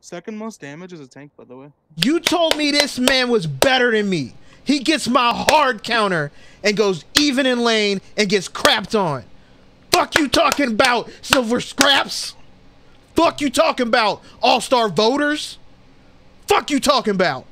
Second most damage is a tank, by the way. You told me this man was better than me. He gets my hard counter and goes even in lane and gets crapped on. Fuck you talking about silver scraps? Fuck you talking about all-star voters? Fuck you talking about?